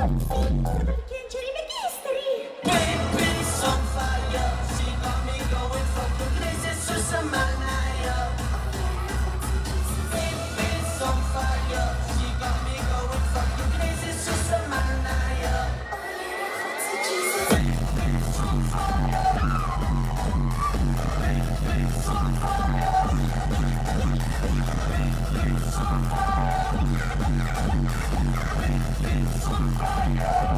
Thank Oh, my God.